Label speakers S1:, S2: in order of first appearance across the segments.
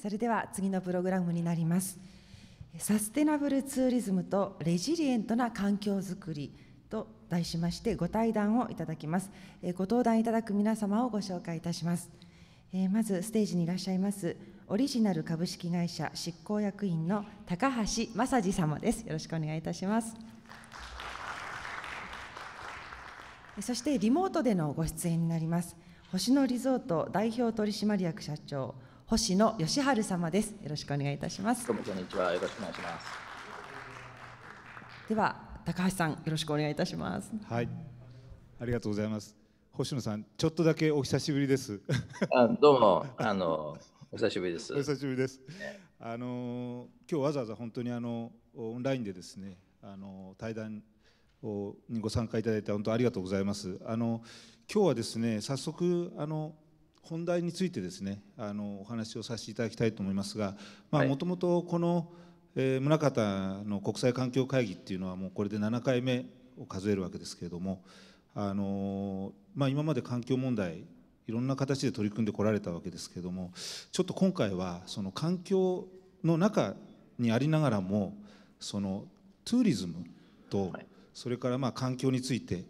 S1: それでは次のプログラムになります。サステナブルツーリズムとレジリエントな環境づくりと題しましてご対談をいただきます。ご登壇いただく皆様をご紹介いたします。まずステージにいらっしゃいますオリジナル株式会社執行役員の高橋正次様です。よろしくお願いいたします。そしてリモートでのご出演になります。星野リゾート代表取締役社長星野義治様です。よろしくお願いいたします。
S2: どうもこんにちは。よろしくお願いします。
S1: では高橋さんよろしくお願いいたします。
S3: はい。ありがとうございます。星野さん、ちょっとだけお久しぶりです。
S2: あどうもあのお久しぶりです。
S3: お久しぶりです。あの今日わざわざ本当にあのオンラインでですね、あの対談をにご参加いただいて本当ありがとうございます。あの今日はですね、早速あの本題についてですねあのお話をさせていただきたいと思いますがもともとこの、えー、宗像の国際環境会議っていうのはもうこれで7回目を数えるわけですけれどもあの、まあ、今まで環境問題いろんな形で取り組んでこられたわけですけれどもちょっと今回はその環境の中にありながらもそのツーリズムとそれからまあ環境について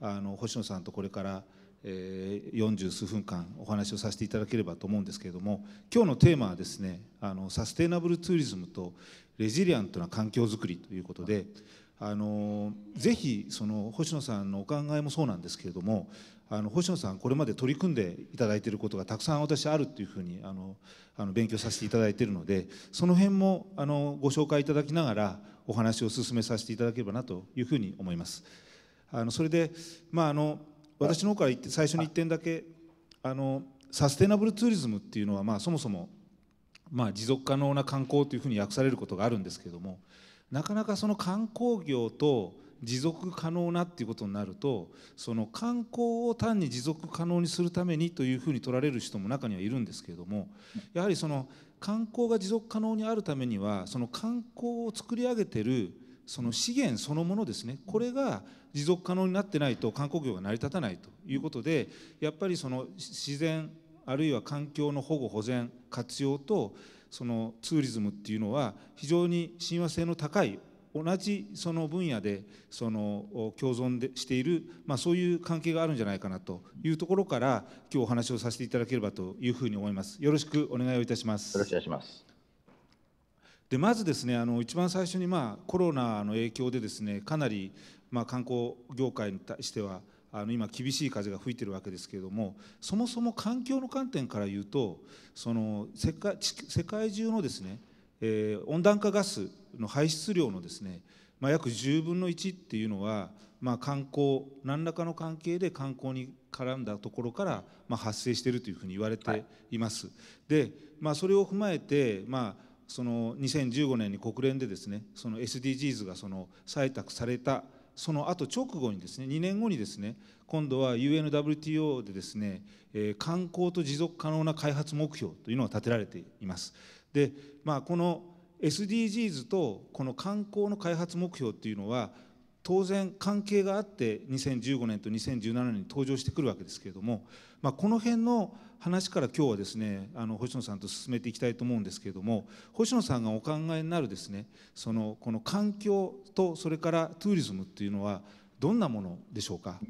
S3: あの星野さんとこれからえ、40数分間お話をさせていただければと思うんですけれども今日のテーマはですねあのサステイナブルツーリズムとレジリアントな環境づくりということであのぜひその星野さんのお考えもそうなんですけれどもあの星野さんこれまで取り組んでいただいていることがたくさん私あるっていうふうにあのあの勉強させていただいているのでその辺もあのご紹介いただきながらお話を進めさせていただければなというふうに思います。あのそれで、まあ、あの私の方から言って最初に1点だけあのサステナブルツーリズムっていうのは、まあ、そもそも、まあ、持続可能な観光というふうに訳されることがあるんですけれどもなかなかその観光業と持続可能なっていうことになるとその観光を単に持続可能にするためにというふうに取られる人も中にはいるんですけれどもやはりその観光が持続可能にあるためにはその観光を作り上げてるその資源そのものですねこれが持続可能になってないと観光業が成り立たないということでやっぱりその自然あるいは環境の保護保全活用とそのツーリズムっていうのは非常に親和性の高い同じその分野でその共存でしている、まあ、そういう関係があるんじゃないかなというところから今日お話をさせていただければというふうに思います。よろしくお願いをいたします。
S2: よろしくお願いします。
S3: でまずですねあの一番最初にまあコロナの影響でですねかなりまあ、観光業界に対してはあの今厳しい風が吹いてるわけですけれどもそもそも環境の観点から言うとその世界世界中のですね、えー、温暖化ガスの排出量のですね、まあ、約10分の1っていうのは、まあ、観光何らかの関係で観光に絡んだところから、まあ、発生しているというふうに言われています。はい、で、まあ、それを踏まえて、まあ、その2015年に国連でですねその SDGs がその採択されたその後直後にですね2年後にですね今度は UNWTO でですね、えー、観光と持続可能な開発目標というのが立てられています。で、まあ、この SDGs とこの観光の開発目標っていうのは当然関係があって2015年と2017年に登場してくるわけですけれども、まあ、この辺の話から今日はですねあの星野さんと進めていきたいと思うんですけれども星野さんがお考えになるですねそのこの環境とそれからツーリズムっていうのはどんなものでしょうか、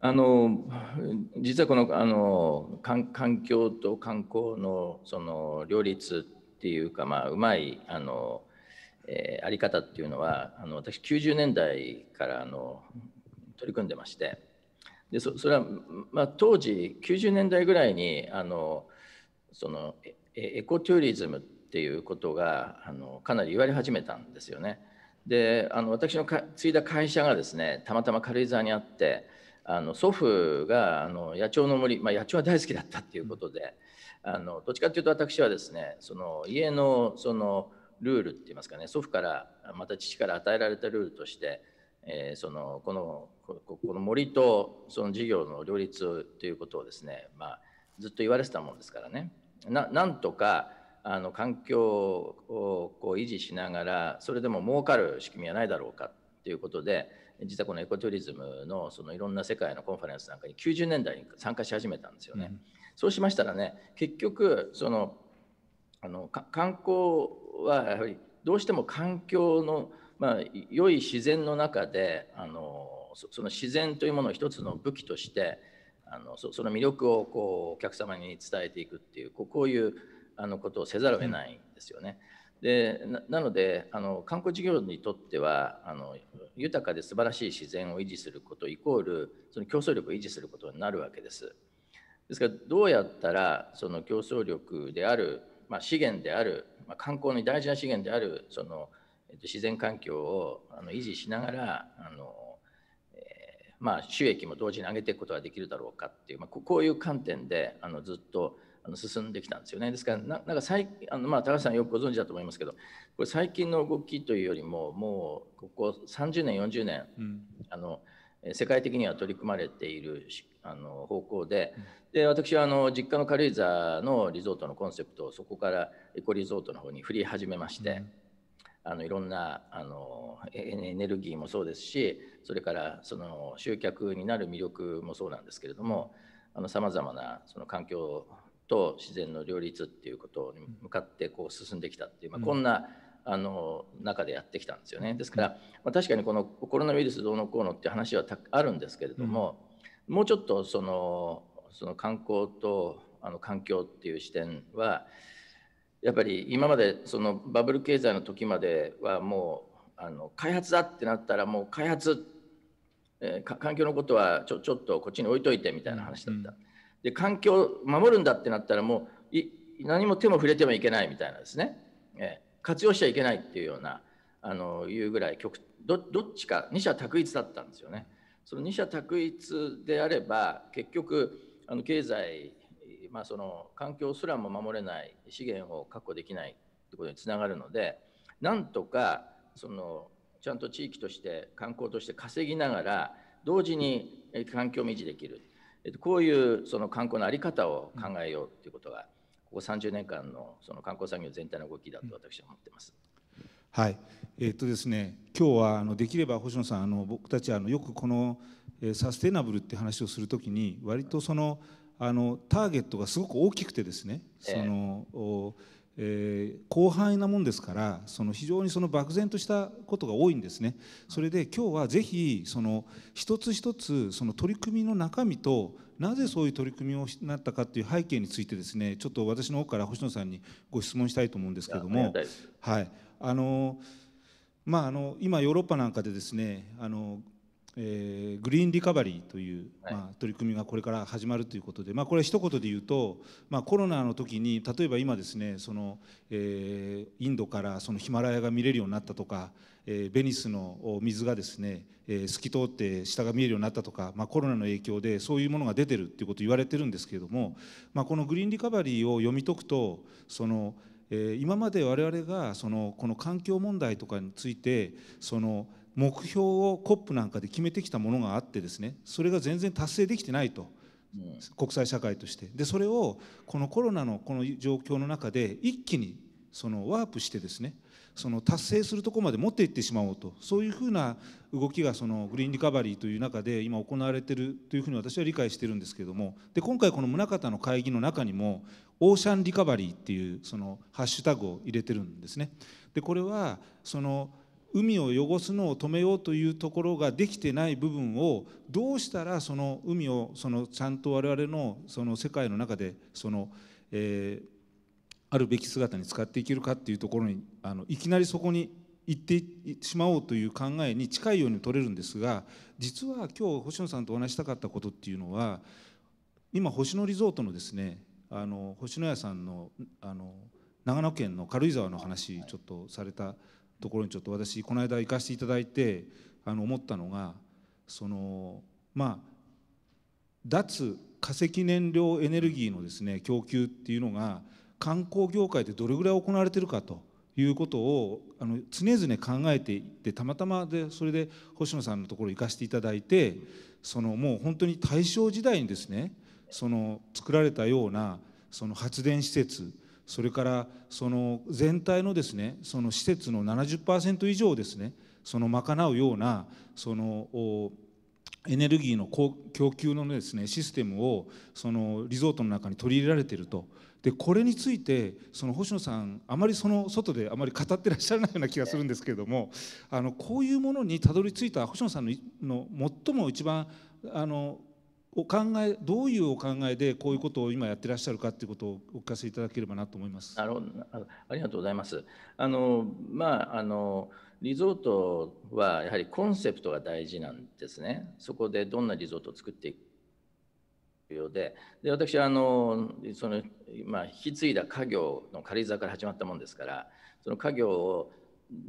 S2: あの実はこのあの環境と観光のその両立っていうか、まあ、うまいあの、え、あり方っていうのはあの私90年代からあの取り組んでましてでそそれは、まあ、当時90年代ぐらいにあのそのエコトゥーリズムっていうことがあのかなり言われ始めたんですよね。であの私の継いだ会社がですねたまたま軽井沢にあってあの祖父があの野鳥の森、まあ、野鳥は大好きだったっていうことであのどっちかっていうと私はですねその家のそのルールって言いますかね。祖父からまた父から与えられたルールとしてえー、そのこのこの森とその事業の両立ということをですね、まあ、ずっと言われてたもんですからね。ななんとかあの環境をこう維持しながらそれでも儲かる仕組みはないだろうかということで実はこのエコトゥリズムのそのいろんな世界のコンファレンスなんかに90年代に参加し始めたんですよね。うん、そうしましたらね結局そのあの観光はやはりどうしても環境の、まあ、良い自然の中であのその自然というものを一つの武器としてあのその魅力をこうお客様に伝えていくっていうこういうあのことをせざるを得ないんですよね。でなのであの観光事業にとってはあの豊かで素晴らしい自然を維持することイコールその競争力を維持することになるわけです。ですからどうやったらその競争力である、まあ、資源である、まあ、観光の大事な資源であるその、えっと、自然環境をあの維持しながらあの、えー、まあ、収益も同時に上げていくことができるだろうかっていう、まあ、こういう観点であのずっとあの進んできたんですよね。ですからななんか最あの、まあ、高橋さんよくご存知だと思いますけどこれ最近の動きというよりももうここ30年40年、うん、あの世界的には取り組まれているあの方向でで私はあの実家の軽井沢のリゾートのコンセプトをそこからエコリゾートの方に振り始めまして、うん、あのいろんなあのエネルギーもそうですしそれからその集客になる魅力もそうなんですけれどもさまざまなその環境と自然の両立っていうことに向かってこう進んできたっていう、まあ、こんなあの中でやってきたんですよね。ですから、まあ、確かにこのコロナウイルスどうのこうのって話はあるんですけれども、うん、もうちょっとそのその観光とあの環境っていう視点はやっぱり今までそのバブル経済の時まではもうあの開発だってなったらもう開発、えー、環境のことはちょちょっとこっちに置いといてみたいな話だった。うん。で環境を守るんだってなったらもうい何も手も触れてもいけないみたいなですね、え活用しちゃいけないっていうようなあのいうぐらい極どどっちか二者択一だったんですよね。その二者択一であれば結局あの経済、まあ、その環境すらも守れない資源を確保できないってことにつながるのでなんとかそのちゃんと地域として観光として稼ぎながら同時に環境を維持できる、こういうその観光の在り方を考えようということが、ここ30年間のその観光産業全体の動きだと私は思ってます。
S3: はい、えー、っとですね、今日はあのできれば星野さん、あの僕たちあのよくこの、えー、サステナブルって話をするときに、割とそのあのターゲットがすごく大きくてですね、その、えーえー、広範囲なもんですからその非常にその漠然としたことが多いんですね。それで今日はぜひその一つ一つその取り組みの中身となぜそういう取り組みをなったかという背景についてですねちょっと私の方から星野さんにご質問したいと思うんですけども。はい。あのまああの今ヨーロッパなんかでですねあのえー、グリーンリカバリーという、まあ、取り組みがこれから始まるということで、まあ、これは一言で言うと、まあ、コロナの時に例えば今ですねその、えー、インドからそのヒマラヤが見れるようになったとか、えー、ベニスの水がですね、えー、透き通って下が見えるようになったとか、まあ、コロナの影響でそういうものが出てるっていうこと言われてるんですけれども、まあ、このグリーンリカバリーを読み解くとそのえ今まで我々がそのこの環境問題とかについてその目標を COP なんかで決めてきたものがあってですねそれが全然達成できてないと、国際社会として。でそれをこのコロナのこの状況の中で一気にそのワープしてですねその達成するところまで持っていってしまおうと。そういうふうな動きがそのグリーンリカバリーという中で今行われているというふうに私は理解しているんですけれども。で今回この宗像の会議の中にもオーシャンリカバリーっていうそのハッシュタグを入れてるんですね。でこれはその海を汚すのを止めようというところができてない部分をどうしたらその海をそのちゃんと我々のその世界の中でその、えー、あるべき姿に使っていけるかっていうところにあのいきなりそこに行ってしまおうという考えに近いように取れるんですが実は今日星野さんとお話したかったことっていうのは今星野リゾートのですねあの星野屋さんのあの長野県の軽井沢の話ちょっとされたところにちょっと私この間行かせていただいてあの思ったのがそのまあ脱化石燃料エネルギーのですね供給っていうのが観光業界でどれぐらい行われてるかということをあの常々考えていってたまたまでそれで星野さんのところ行かせていただいてそのもう本当に大正時代にですねその作られたようなその発電施設それからその全体のですねその施設の70%以上ですねその賄うようなそのエネルギーの供給のですねシステムをそのリゾートの中に取り入れられていると。でこれについてその星野さんあまりその外であまり語ってらっしゃらないような気がするんですけれどもあのこういうものにたどり着いた星野さんのの最も一番あのお考えどういうお考えでこういうことを今やってらっしゃるかということをお聞かせいただければなと思います。
S2: なるほどありがとうございます。あのまああのリゾートはやはりコンセプトが大事なんですね。そこでどんなリゾートを作っていくようでで私はあのその、まあ、引き継いだ家業の軽井沢から始まったもんですからその家業を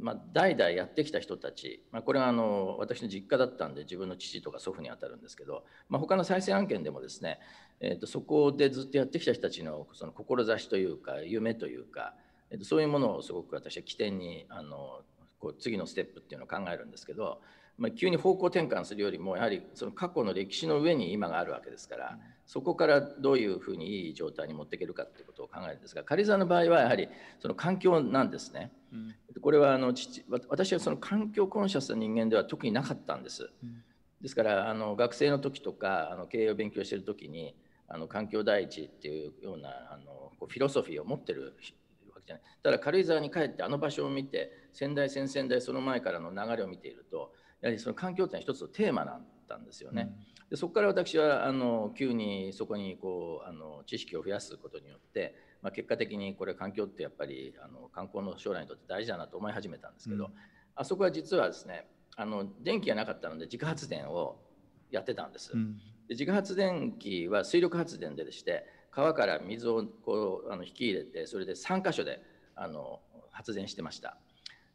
S2: まあ、代々やってきた人たち、まあ、これはあの私の実家だったんで自分の父とか祖父にあたるんですけど、まあ、他の再生案件でもですね、えー、とそこでずっとやってきた人たちのその志というか夢というか、えー、とそういうものをすごく私は起点にあのこう次のステップっていうのを考えるんですけど、まあ、急に方向転換するよりもやはりその過去の歴史の上に今があるわけですから、そこからどういうふうにいい状態に持っていけるかということを考えるんですが軽井沢の場合はやはりその環境なんですね。うん、これはあの父私はその環境コンシャスな人間では特になかったんです。ですからあの学生の時とかあの経営を勉強している時にあの環境第一っていうようなあのこうフィロソフィーを持ってるわけじゃない。ただ軽井沢に帰ってあの場所を見て先代先々代その前からの流れを見ているとやはりその環境ってのは一つのテーマだったんですよね。でそこから私はあの急にそこにこうあの知識を増やすことによって、まあ、結果的にこれ環境ってやっぱりあの観光の将来にとって大事だなと思い始めたんですけど、うん、あそこは実はですねあの電気がなかったので自家発電をやってたんです。うん、で自家発電機は水力発電ででして川から水をこうあの引き入れてそれで3箇所であの発電してました。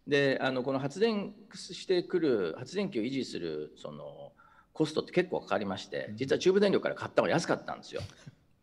S2: であのこの発電してくる発電機を維持するそのコストって結構かかりまして実は中部電力から買った方が安かったんですよ。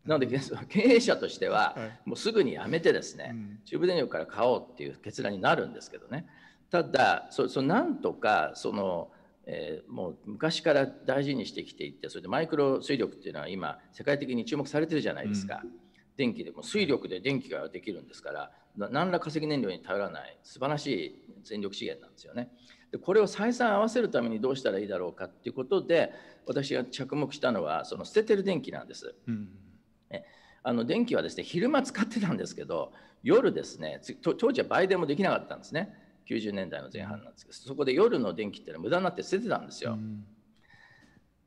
S2: なので 経営者としてはもうすぐにやめてですね、中部電力から買おうっていう決断になるんですけどね。ただそそなんとかその、えー、もう昔から大事にしてきていてそれでマイクロ水力っていうのは今世界的に注目されてるじゃないですか、うん、電気でも水力で電気ができるんですから何ら化石燃料に頼らない素晴らしい全力資源なんですよね。でこれを採算合わせるためにどうしたらいいだろうかっていうことで私が着目したのはその捨ててる電気なんです。うんあの電気はですね昼間使ってたんですけど夜ですね当時は売電もできなかったんですね。90年代の前半なんですけどそこで夜の電気っていうのは無駄になって捨ててたんですよ。うん、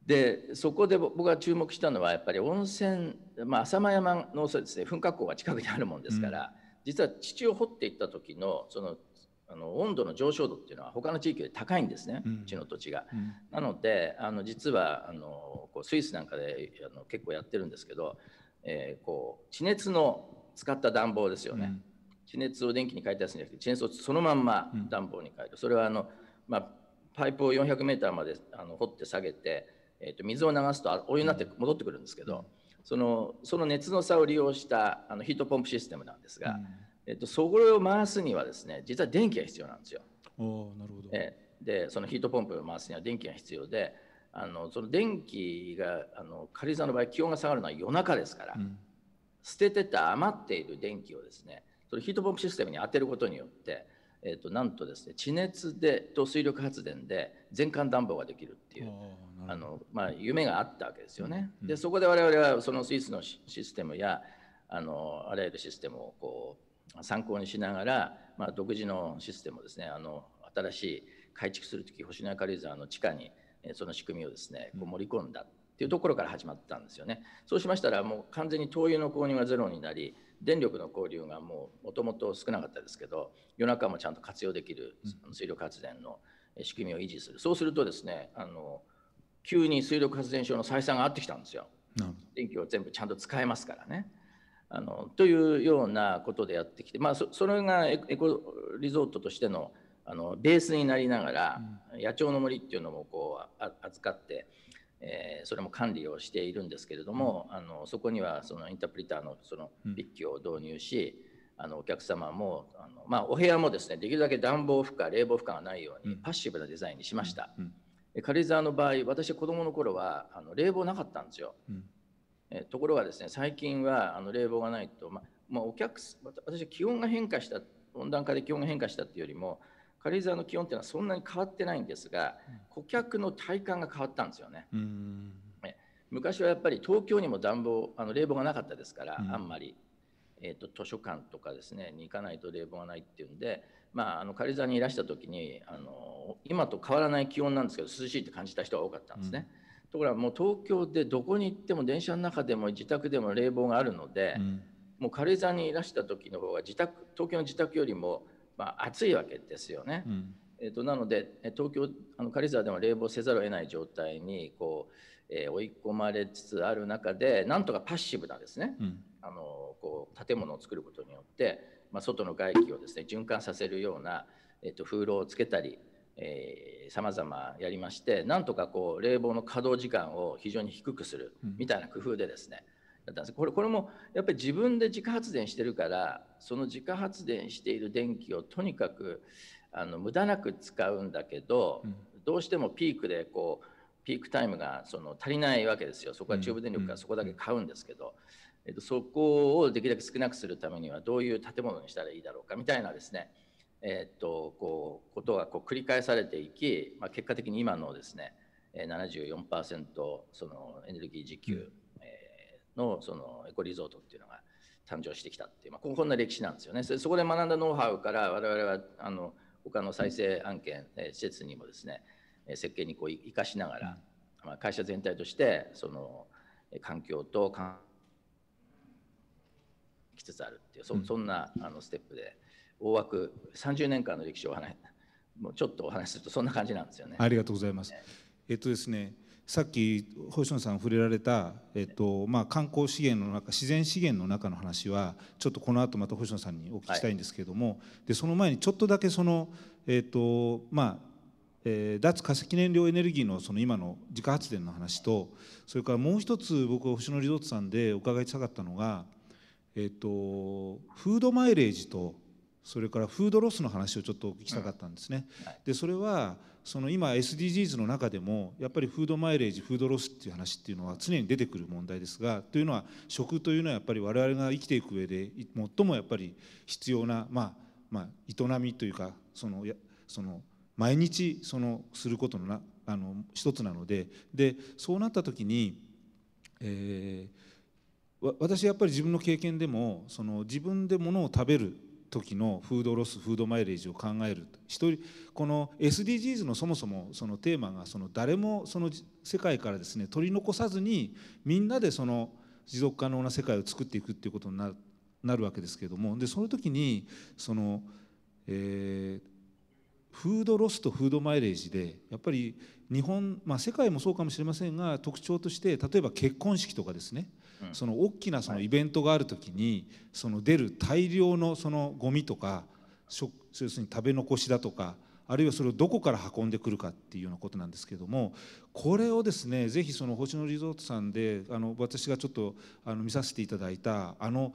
S2: でそこで僕が注目したのはやっぱり温泉、まあ、浅間山のそうです、ね、噴火口が近くにあるもんですから、うん、実は地中を掘っていった時のそのあの温度の上昇度っていうのは他の地域より高いんですね、うん、の土地が。うん、なのであの実はあのこうスイスなんかであの結構やってるんですけど、えー、こう地熱の使った暖房ですよね。うん、地熱を電気に変えたやつじゃなくて地熱をそのまんま暖房に変える。それはあの、まあ、パイプを400メーターまであの掘って下げて、えー、と水を流すとお湯になって戻ってくるんですけど、そのその熱の差を利用したあのヒートポンプシステムなんですが。えっと、それを回すにはですね実は電気が必要なんですよ。
S3: おなるほど
S2: えでそのヒートポンプを回すには電気が必要であのその電気があの軽井沢の場合気温が下がるのは夜中ですから、うん、捨ててた余っている電気をですねそのヒートポンプシステムに当てることによって、えーと、なんとですね地熱でと水力発電で全館暖房ができるっていうあの、まあ、夢があったわけですよね。うん、でそこで我々はそのスイスのシステムやあのあらゆるシステムをこう参考にしながら、まあ、独自のシステムをですねあの新しい改築する時星野軽井沢の地下にその仕組みをですねこう盛り込んだっていうところから始まったんですよね。そうしましたらもう完全に灯油の購入がゼロになり電力の交流がもうもともと少なかったですけど夜中もちゃんと活用できる水力発電の仕組みを維持するそうするとですねあの急に水力発電所の採算が合ってきたんですよ。電気を全部ちゃんと使えますからね。あのというようなことでやってきて、まあ、そそれがエコリゾートとしてのあのベースになりながら、うん、野鳥の森っていうのもこう扱って、えー、それも管理をしているんですけれども、うん、あのそこにはそのインタープリターのその筆記を導入し、うん、あのお客様もあの、まあ、お部屋もですねできるだけ暖房負荷冷房負荷がないようにパッシブなデザインにしました。軽井沢の場合私子供の頃はあの冷房なかったんですよ。えところがですね最近はあの冷房がないと、ままあ、お客私は気温が変化した温暖化で気温が変化したっていうよりも軽井沢の気温っていうのはそんなに変わってないんですが、顧客の体感が変わったんですよね。
S3: うん。
S2: 昔はやっぱり東京にも暖房あの冷房がなかったですから、
S3: うん。
S2: あんまり、えー、と図書館とかですねに行かないと冷房がないっていうんで、まあ、あの軽井沢にいらした時にあの今と変わらない気温なんですけど涼しいって感じた人が多かったんですね。ところがもう東京でどこに行っても電車の中でも自宅でも冷房があるので、
S3: うん。
S2: もう軽井沢にいらした時の方が自宅東京の自宅よりも、まあ、暑いわけですよね。
S3: うん。
S2: えー、となのでえ東京あの軽井沢でも冷房せざるを得ない状態にこう、えー追い込まれつつある中でなんとかパッシブなですね。
S3: うん。
S2: あのこう建物を作ることによって、まあ、外の外気をですね循環させるような、えー、と風呂をつけたりさまざまやりましてなんとかこう冷房の稼働時間を非常に低くする
S3: うん。
S2: みたいな工夫でですね、だったんです。これこれもやっぱり自分で自家発電してるからその自家発電している電気をとにかくあの無駄なく使うんだけど、
S3: うん。
S2: どうしてもピークでこうピークタイムがその足りないわけですよ。そこは中部電力からそこだけ買うんですけど、えっと、そこをできるだけ少なくするためにはどういう建物にしたらいいだろうかみたいなですね、えっと、こうことがこう繰り返されていき、まあ、結果的に今のですねえー74%そのエネルギー自給。えーのそのエコリゾートっていうのが誕生してきたっていう、まあ、ここんな歴史なんですよね。そそこで学んだノウハウから我々はあの他の再生案件、えー施設にもですねえー設計にこう生かしながら、まあ、会社全体としてそのえー環境と関きつつあるっていうそ
S3: うん
S2: そんなあのステップで大枠30年間の歴史をお話もうちょっとお話しするとそんな感じなんですよね。
S3: ありがとうございます。えっとですね、さっき星野さん触れられた、えっとまあ、観光資源の中自然資源の中の話はちょっとこの後また星野さんにお聞きしたいんですけれども、でその前にちょっとだけその、えっとまあえー脱化石燃料エネルギーのその今の自家発電の話とそれからもう一つ僕は星野リゾートさんでお伺いしたかったのが、えっとフードマイレージとそれからフードロスの話をちょっとお聞きしたかったんですね。
S2: はい
S3: でそれはその今 SDGs の中でもやっぱりフードマイレージフードロスっていう話っていうのは常に出てくる問題ですがというのは食というのはやっぱり我々が生きていく上でい最もやっぱり必要な、まあまあ、営みというかそのやその毎日そのすることのなあの一つなのででそうなった時に、えーわ私やっぱり自分の経験でもその自分で物を食べる時のフードロスフードマイレージを考える。一人この SDGs のそもそもそのテーマがその誰もその世界からですね取り残さずにみんなでその持続可能な世界を作っていくっていうことになるわけですけれどもでその時にその、えーフードロスとフードマイレージでやっぱり日本、まあ、世界もそうかもしれませんが特徴として例えば結婚式とかですね、その大きなそのイベントがある時にその出る大量のそのゴミとか食要するに食べ残しだとかあるいはそれをどこから運んでくるかっていうようなことなんですけどもこれをですねぜひその星野リゾートさんであの私がちょっとあの見させていただいたあの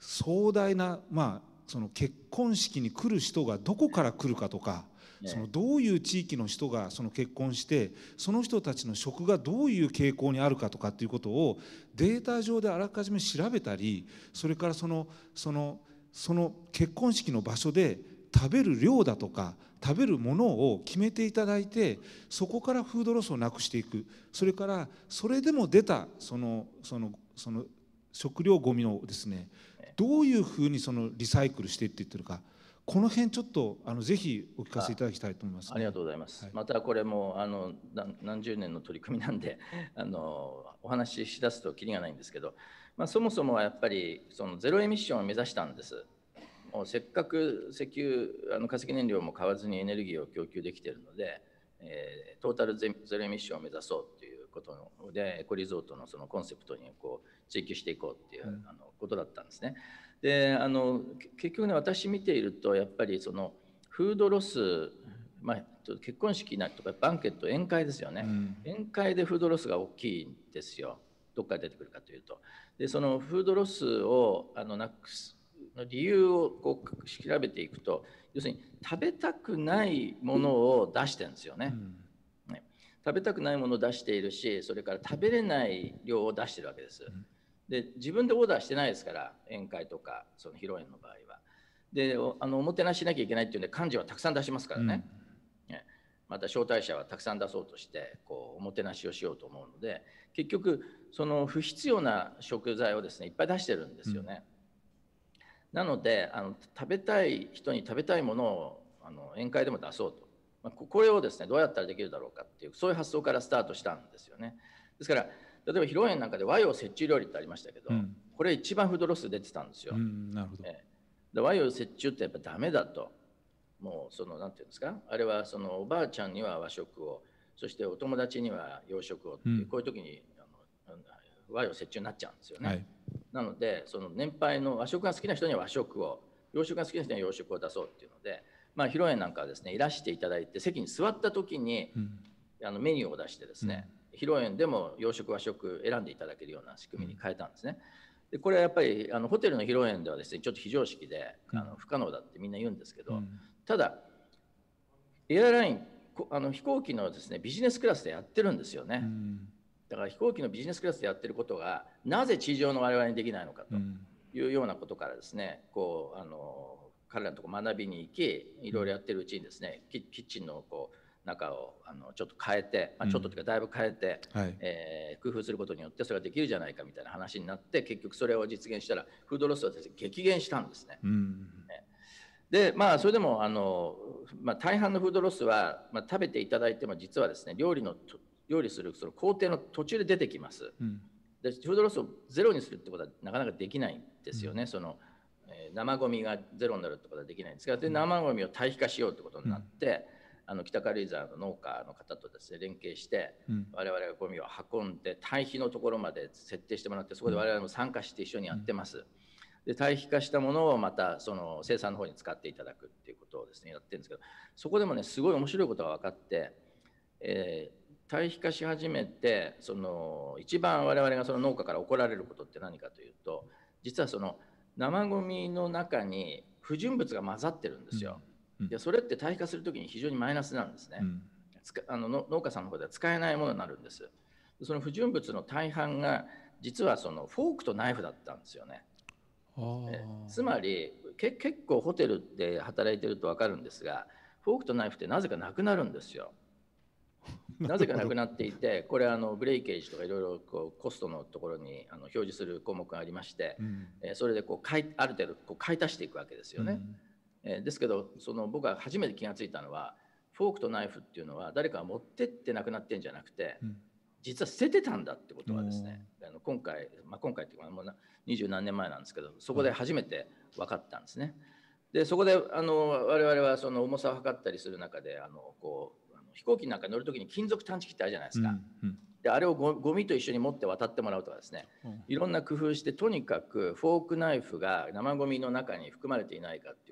S3: 壮大なまあその結婚式に来る人がどこから来るかとか
S2: ね
S3: そのどういう地域の人がその結婚してその人たちの食がどういう傾向にあるかとかっていうことをデータ上であらかじめ調べたりそれからそのそのその結婚式の場所で食べる量だとか食べるものを決めていただいてそこからフードロスをなくしていく。それからそれでも出たそのそのその食料ごみをですねどういうふうにそのリサイクルしていっていってるか。この辺ちょっとあのぜひお聞かせいただきたいと思います、
S2: ありがとうございます。
S3: はい
S2: またこれもあの何何十年の取り組みなんで あのお話ししだすときりがないんですけど、まあ、そもそもはやっぱりそのゼロエミッションを目指したんです。もうせっかく石油あの化石燃料も買わずにエネルギーを供給できているので、えートータルゼゼロエミッションを目指そうということでエコリゾートのそのコンセプトにこう追求していこうっていう、
S3: うん
S2: あのことだったんですね。であのけ結局ね私見ているとやっぱりそのフードロス、まあ、結婚式なとかバンケット宴会ですよね、
S3: うん。
S2: 宴会でフードロスが大きいんですよ。どっから出てくるかというと。でそのフードロスをあのなくすの理由をこう調べていくと要するに食べたくないものを出してるんですよね、食べたくないものを出しているしそれから食べれない量を出してるわけです。で自分でオーダーしてないですから宴会とかその披露宴の場合は。であのおもてなししなきゃいけないっていうんで幹事はたくさん出しますからね、うん、また招待者はたくさん出そうとしてこうおもてなしをしようと思うので結局その不必要な食材をですねいっぱい出してるんですよね。うん、なのであの食べたい人に食べたいものをあの宴会でも出そうと、まあ、これをですねどうやったらできるだろうかっていうそういう発想からスタートしたんですよね。ですから例えば披露宴なんかで和洋折衷料理ってありましたけど、うん、これ一番フードロス出てたんですよ。
S3: なるほど、
S2: えで和洋折衷ってやっぱダメだと。もうそのなんていうんですか？あれはそのおばあちゃんには和食をそしてお友達には洋食をっていう、うん、こういう時にあの和洋折衷になっちゃうんですよね。はい、なのでその年配の和食が好きな人には和食を洋食が好きな人には洋食を出そうっていうので、まあ、披露宴なんかはですねいらしていただいて席に座った時に、うん、あのメニューを出してですね、うん、披露宴でも洋食和食選んでいただけるような仕組みに変えたんですね。でこれはやっぱりあのホテルの披露宴ではですねちょっと非常識で、あの不可能だってみんな言うんですけど、ただエアラインあの飛行機のですねビジネスクラスでやってるんですよね、うん、だから飛行機のビジネスクラスでやってることがなぜ地上の我々にできないのかというようなことからですねこうあの彼らのとこ学びに行きいろいろやってるうちにですねキッチンのこう中をあのちょっと変えて、まあ、ちょっとというかだいぶ変えて、うんはい、えー、工夫することによってそれができるじゃないかみたいな話になって結局それを実現したらフードロスは激減したんですね。うん。でまあそれでもあの、まあ、大半のフードロスは、まあ、食べていただいても実はですね料理の料理するその工程の途中で出てきます。うん、でフードロスをゼロにするってことはなかなかできないんですよね。うん、そのえー、生ゴミがゼロになるってことはできないんですがで生ゴミを堆肥化しようってことになって、あの北軽井沢の農家の方とですね連携して、うん、我々がゴミを運んで堆肥のところまで設定してもらってそこで我々も参加して一緒にやってます。うんで堆肥化したものをまたその生産の方に使っていただくっていうことをですねやってるんですけどそこでもねすごい面白いことが分かって、えー、堆肥化し始めてその一番我々がその農家から怒られることって何かというと実はその生ごみの中に不純物が混ざってるんですよ。うん、でそれって堆肥化する時に非常にマイナスなんですね。うん、あの農家さんの方では使えないものになるんです。その不純物の大半が実はそのフォークとナイフだったんですよね。つまりけ結構ホテルで働いてると分かるんですがフォークとナイフってなぜかなくなるんですよ。なぜかなくなっていてこれあのブレイケージとかいろいろこうコストのところにあの表示する項目がありまして、うん、えそれでこう買いある程度こう買い足していくわけですよね。うん、えですけどその僕が初めて気が付いたのはフォークとナイフっていうのは誰かが持ってってなくなってんじゃなくて、うん、実は捨ててたんだってことはですね、あの今回、まあ、今回っていうかもう二十何年前なんですけどそこで初めて分かったんですね。でそこであの我々はその重さを測ったりする中であのこう飛行機なんか乗る時に金属探知機ってあるじゃないですか。うんうん。であれをゴゴミと一緒に持って渡ってもらうとかですね、いろんな工夫してとにかくフォークナイフが生ゴミの中に含まれていないかっていう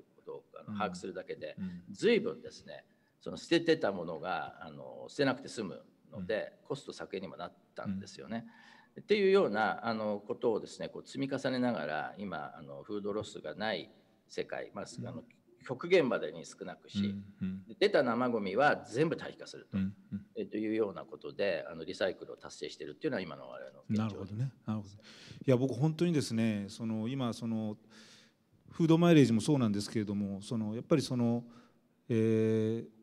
S2: あの把握するだけで、随分ですねその捨ててたものがあの捨てなくて済むので、コスト削減にもなったんですよね。っていうようなあのことをですねこう積み重ねながら今あのフードロスがない世界、まあ、あの極限までに少なくし、出た生ごみは全部退避化すると,、えというようなことであのリサイクルを達成しているっていうのは今の我々の
S3: 現状なるほどね。なるほど。いや僕本当にですねその今そのフードマイレージもそうなんですけれどもそのやっぱりその、えー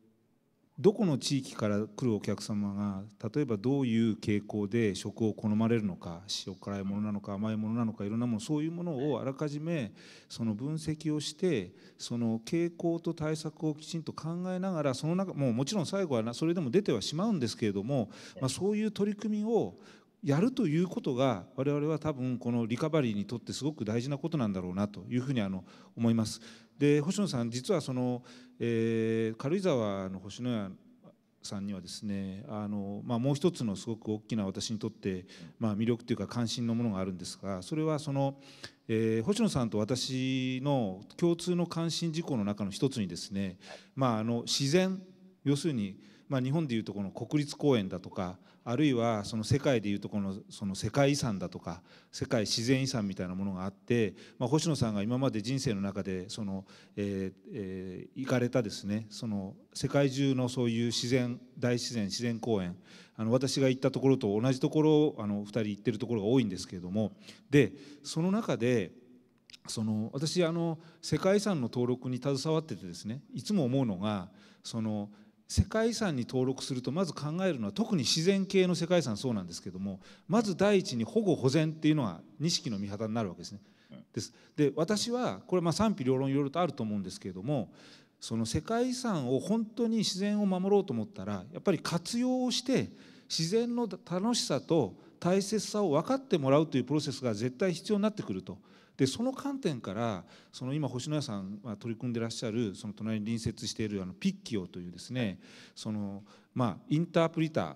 S3: どこの地域から来るお客様が例えばどういう傾向で食を好まれるのか塩辛いものなのか甘いものなのかいろんなものそういうものをあらかじめその分析をしてその傾向と対策をきちんと考えながらその中もうもちろん最後はそれでも出てはしまうんですけれども、まあ、そういう取り組みをやるということが我々は多分このリカバリーにとってすごく大事なことなんだろうなというふうにあの思います。で星野さん実はその、えー、軽井沢の星野屋さんにはですねあの、まあ、もう一つのすごく大きな私にとって、まあ、魅力というか関心のものがあるんですがそれはその、えー、星野さんと私の共通の関心事項の中の一つにですね、まあ、あの自然要するにまあ、日本でいうとこの国立公園だとかあるいはその世界でいうとこのその世界遺産だとか世界自然遺産みたいなものがあって、まあ、星野さんが今まで人生の中でその、えーえー、行かれたですねその世界中のそういう自然大自然自然公園あの私が行ったところと同じところあの2人行ってるところが多いんですけれどもでその中でその私あの世界遺産の登録に携わっててですねいつも思うのがその世界遺産に登録するとまず考えるのは特に自然系の世界遺産そうなんですけどもまず第一に保護保全っていうのは錦の御旗になるわけですね。ですで私はこれまあ賛否両論いろいろとあると思うんですけれどもその世界遺産を本当に自然を守ろうと思ったらやっぱり活用をして自然の楽しさと大切さを分かってもらうというプロセスが絶対必要になってくると。でその観点からその今星野屋さんが取り組んでらっしゃるその隣に隣接しているあのピッキオというですねそのまあインタープリター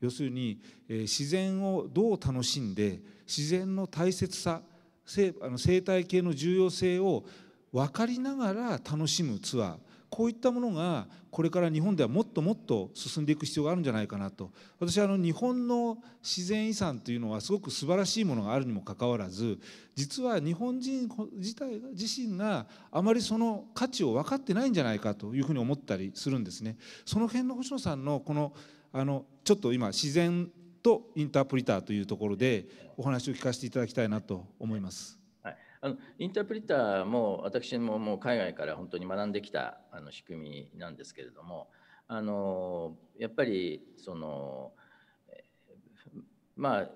S3: 要するに、え、自然をどう楽しんで自然の大切さ生あの生態系の重要性を分かりながら楽しむツアー。こういったものがこれから日本ではもっともっと進んでいく必要があるんじゃないかなと私はあの日本の自然遺産というのはすごく素晴らしいものがあるにもかかわらず実は日本人自体自身があまりその価値を分かってないんじゃないかというふうに思ったりするんですね。その辺の星野さんのこのあのちょっと今自然とインタープリターというところでお話を聞かせていただきたいなと思います。
S2: あのインタープリターも私ももう海外から本当に学んできたあの仕組みなんですけれどもあのやっぱりそのまあ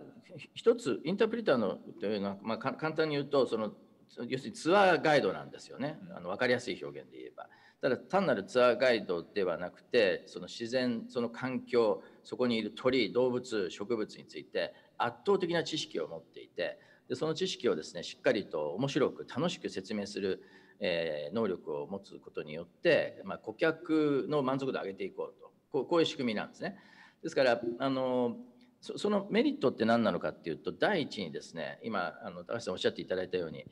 S2: 一つインタープリターのというのは、まあ、簡単に言うとその要するにツアーガイドなんですよねあの分かりやすい表現で言えば。ただ単なるツアーガイドではなくてその自然その環境そこにいる鳥動物植物について圧倒的な知識を持っていてでその知識をですねしっかりと面白く楽しく説明する、えー、能力を持つことによって、まあ、顧客の満足度を上げていこうとこうこういう仕組みなんですね。ですからあのそのメリットって何なのかっていうと第一にですね今あの高橋さんおっしゃっていただいたように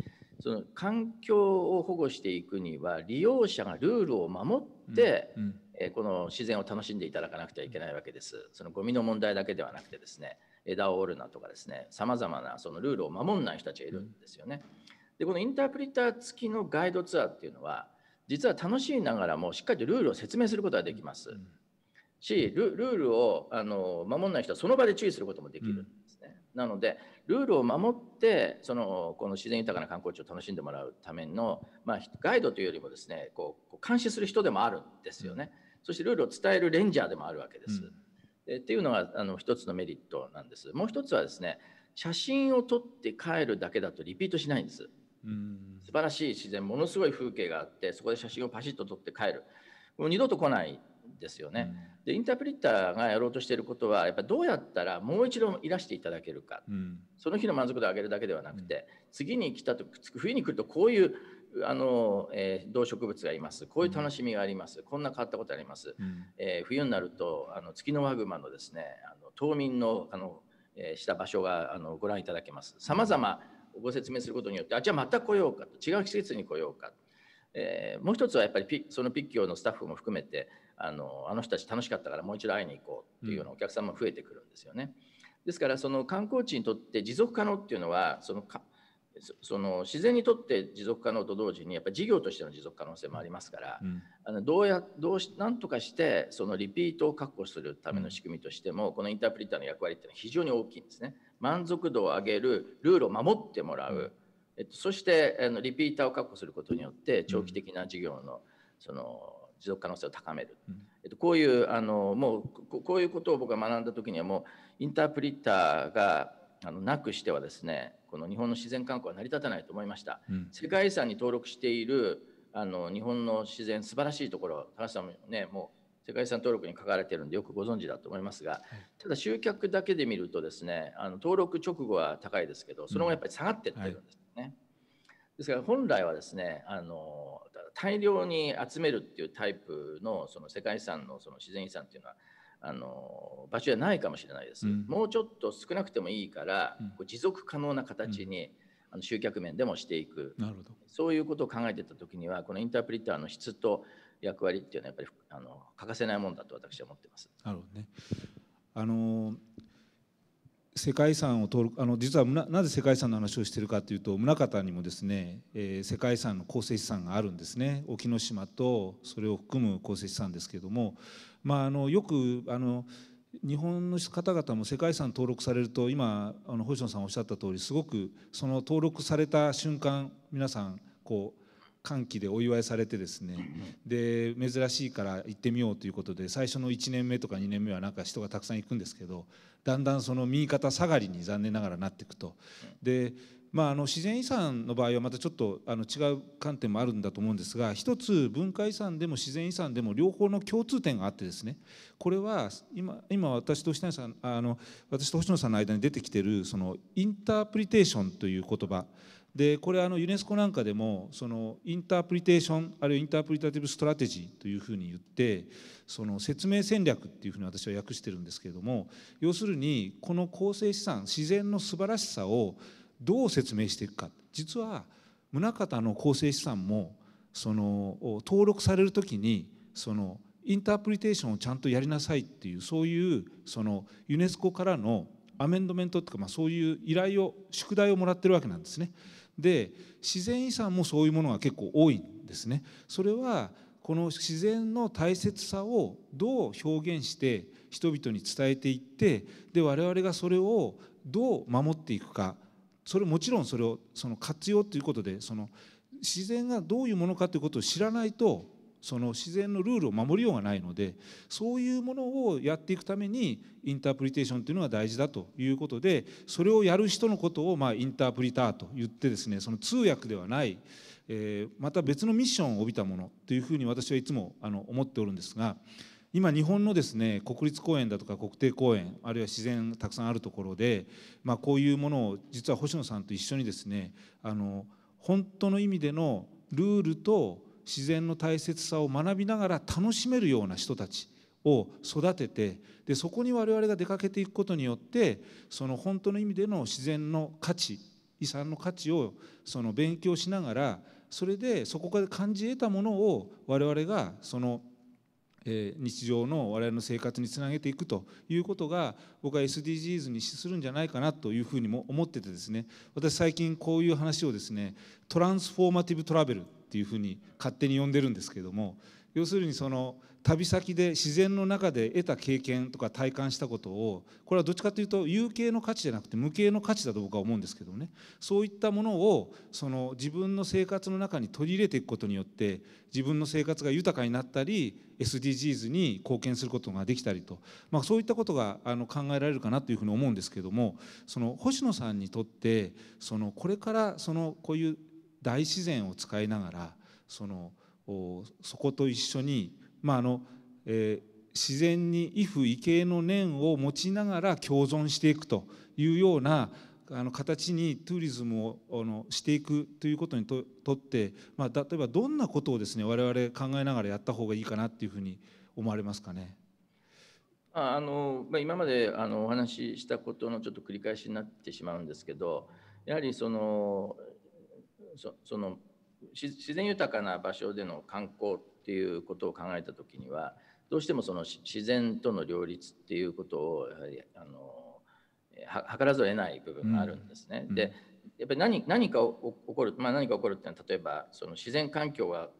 S2: その環境を保護していくには利用者がルールを守って、うんうん、えー、この自然を楽しんでいただかなくてはいけないわけです。そのゴミの問題だけではなくてですね枝を折るなとかですねさまざまなそのルールを守んない人たちがいるんですよね。でこのインタープリター付きのガイドツアーっていうのは実は楽しいながらもしっかりとルールを説明することができます。しルールをあの守らない人はその場で注意することもできるんですね。なのでルールを守ってそのこの自然豊かな観光地を楽しんでもらうための、まあ、ガイドというよりもですねこう監視する人でもあるんですよね。そしてルールを伝えるレンジャーでもあるわけです。えっていうのがあの一つのメリットなんです。もう一つはですね写真を撮って帰るだけだとリピートしないんです。うん素晴らしい自然ものすごい風景があってそこで写真をパシッと撮って帰るもう二度と来ないですよね。うん、でインタープリッターがやろうとしていることはやっぱどうやったらもう一度いらしていただけるか、うん、その日の満足度を上げるだけではなくて、次に来たと冬に来るとこういうあの、えー、動植物がいます。こういう楽しみがあります、うん、こんな変わったことあります、うん、えー、冬になるとあの月のワグマのですねあの冬眠のあの、えー、した場所があのご覧いただけます。さまざまご説明することによってあじゃあまた来ようかと。違う季節に来ようか、えー、もう一つはやっぱりピそのピッキオのスタッフも含めてあのあの人たち楽しかったからもう一度会いに行こうっていうようなお客さんも増えてくるんですよね。ですからその観光地にとって持続可能っていうのはそのかその自然にとって持続可能と同時にやっぱり事業としての持続可能性もありますから、うん、あのどうやどうしなんとかしてそのリピートを確保するための仕組みとしても、うん、このインタープリターの役割っていうのは非常に大きいんですね。満足度を上げるルールを守ってもらう、うん、えっと、そしてあのリピーターを確保することによって長期的な事業のその持続可能性を高める、えっと、こういうあのもうこういうことを僕が学んだ時にはもうインタープリターがあのなくしてはですねこの日本の自然観光は成り立たないと思いました、うん、世界遺産に登録しているあの日本の自然素晴らしいところ高橋さんもねもう世界遺産登録に書かれてるんでよくご存知だと思いますが、ただ集客だけで見るとですねあの登録直後は高いですけどその後やっぱり下がってってるんですね、はい、ですから本来はですねあの大量に集めるっていうタイプのその世界遺産のその自然遺産っていうのはあの場所じゃないかもしれないです、うん、もうちょっと少なくてもいいから、うん、持続可能な形に、あの集客面でもしていく。なるほど。そういうことを考えていた時にはこのインタープリターの質と役割っていうのはやっぱりあの欠かせないもんだと私は思ってます。
S3: なるほどね。あの世界遺産を登録あの実はなぜ世界遺産の話をしているかというと宗像にもですね、えー、世界遺産の構成資産があるんですね。沖ノ島とそれを含む構成資産ですけれどもまあ、あのよくあの日本の方々も世界遺産登録されると今あの星野さんおっしゃった通りすごくその登録された瞬間皆さんこう歓喜でお祝いされてですねで珍しいから行ってみようということで最初の1年目とか2年目はなんか人がたくさん行くんですけどだんだんその右肩下がりに残念ながらなっていくと。でまあ、あの自然遺産の場合はまたちょっとあの違う観点もあるんだと思うんですが一つ文化遺産でも自然遺産でも両方の共通点があってですねこれは今今私と星野さんあの私と星野さんの間に出てきてるそのインタープリテーションという言葉でこれあのユネスコなんかでもそのインタープリテーションあるいはインタープリタティブ・ストラテジーというふうに言ってその説明戦略っていうふうに私は訳してるんですけれども要するにこの構成資産自然の素晴らしさをどう説明していくか実は宗像の構成資産もその登録される時にそのインタープリテーションをちゃんとやりなさいっていうそういうそのユネスコからのアメンドメントっていうか、まあ、そういう依頼を宿題をもらってるわけなんですね。で自然遺産もそういうものが結構多いんですね。それはこの自然の大切さをどう表現して人々に伝えていってで我々がそれをどう守っていくかそれもちろんそれをその活用ということでその自然がどういうものかということを知らないとその自然のルールを守りようがないのでそういうものをやっていくためにインタープリテーションというのが大事だということでそれをやる人のことをまあインタープリターと言ってですねその通訳ではない、えー、また別のミッションを帯びたものというふうに私はいつもあの思っておるんですが今日本のですね国立公園だとか国定公園あるいは自然たくさんあるところで、まあ、こういうものを実は星野さんと一緒にですねあの本当の意味でのルールと自然の大切さを学びながら楽しめるような人たちを育ててでそこに我々が出かけていくことによってその本当の意味での自然の価値遺産の価値をその勉強しながらそれでそこから感じ得たものを我々がそのえ日常の我々の生活につなげていくということが僕は SDGs に資するんじゃないかなというふうにも思っててですね。私最近こういう話をですねトランスフォーマティブトラベルっていうふうに勝手に呼んでるんですけども要するにその旅先で自然の中で得た経験とか体感したことをこれはどっちかというと有形の価値じゃなくて無形の価値だと僕は思うんですけどね。そういったものをその自分の生活の中に取り入れていくことによって自分の生活が豊かになったり SDGs に貢献することができたりと、まあ、そういったことがあの考えられるかなというふうに思うんですけどもその星野さんにとってそのこれからそのこういう大自然を使いながらそのそこと一緒に、まああのえー、自然に威風異形の念を持ちながら共存していくというようなあの形にトゥーリズムをあのしていくということにととって、まあ、例えばどんなことをですね我々考えながらやった方がいいかなっていうふうに思われますかね？
S2: あのまあ、今まであのお話ししたことのちょっと繰り返しになってしまうんですけどやはりそのそその自然豊かな場所での観光っていうことを考えた時にはどうしてもその自然との両立っていうことをやはりあの図らざるを得ない部分があるんですね。うん、でやっぱり何何か起こる、まあ、何か起こるっていうのは例えばその自然環境が